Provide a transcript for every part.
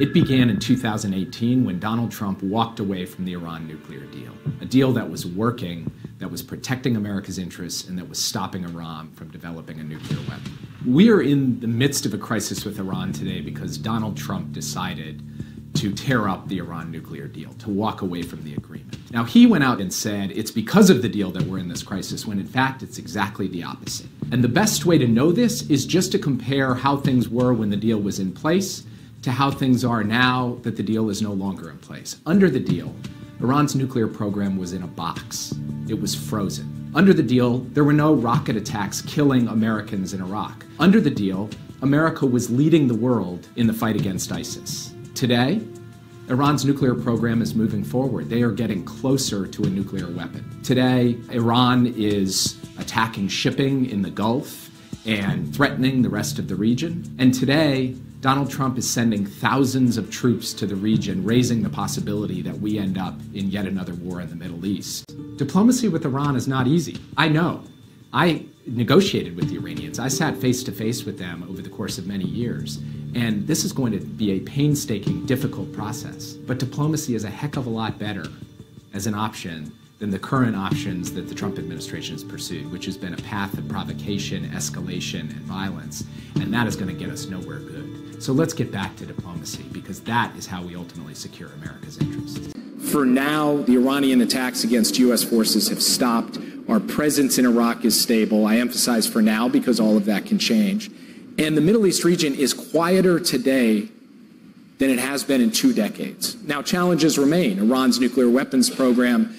It began in 2018 when Donald Trump walked away from the Iran nuclear deal, a deal that was working, that was protecting America's interests, and that was stopping Iran from developing a nuclear weapon. We are in the midst of a crisis with Iran today because Donald Trump decided to tear up the Iran nuclear deal, to walk away from the agreement. Now, he went out and said it's because of the deal that we're in this crisis, when in fact it's exactly the opposite. And the best way to know this is just to compare how things were when the deal was in place to how things are now that the deal is no longer in place. Under the deal, Iran's nuclear program was in a box, it was frozen. Under the deal, there were no rocket attacks killing Americans in Iraq. Under the deal, America was leading the world in the fight against ISIS. Today, Iran's nuclear program is moving forward. They are getting closer to a nuclear weapon. Today, Iran is attacking shipping in the Gulf and threatening the rest of the region. And today, Donald Trump is sending thousands of troops to the region, raising the possibility that we end up in yet another war in the Middle East. Diplomacy with Iran is not easy. I know. I negotiated with the Iranians. I sat face to face with them over the course of many years. And this is going to be a painstaking, difficult process. But diplomacy is a heck of a lot better as an option than the current options that the Trump administration has pursued, which has been a path of provocation, escalation, and violence. And that is going to get us nowhere good. So let's get back to diplomacy because that is how we ultimately secure America's interests. For now, the Iranian attacks against U.S. forces have stopped. Our presence in Iraq is stable. I emphasize for now because all of that can change. And the Middle East region is quieter today than it has been in two decades. Now, challenges remain Iran's nuclear weapons program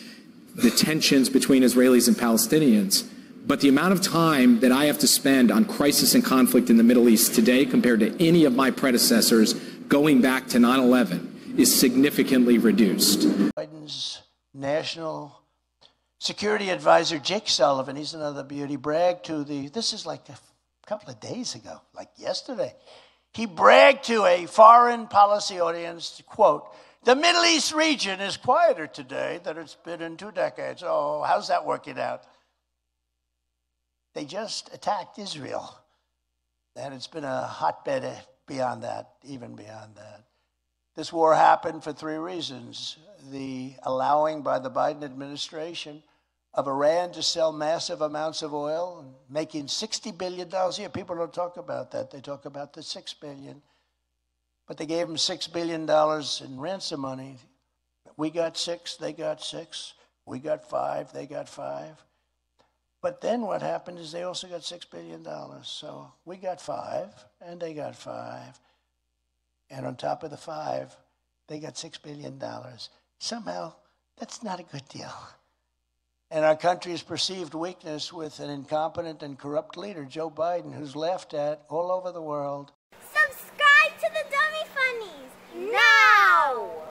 the tensions between Israelis and Palestinians. But the amount of time that I have to spend on crisis and conflict in the Middle East today compared to any of my predecessors going back to 9 11 is significantly reduced. Biden's national security advisor, Jake Sullivan, he's another beauty, bragged to the, this is like a couple of days ago, like yesterday. He bragged to a foreign policy audience, to quote, the Middle East region is quieter today than it's been in two decades. Oh, how's that working out? They just attacked Israel. And it's been a hotbed beyond that, even beyond that. This war happened for three reasons the allowing by the Biden administration of Iran to sell massive amounts of oil, making $60 billion a year. People don't talk about that. They talk about the $6 billion. But they gave them $6 billion in ransom money. We got six, they got six. We got five, they got five. But then what happened is they also got $6 billion. So we got five, and they got five. And on top of the five, they got $6 billion. Somehow, that's not a good deal. And our country's perceived weakness with an incompetent and corrupt leader, Joe Biden, who's laughed at all over the world. Funnies now!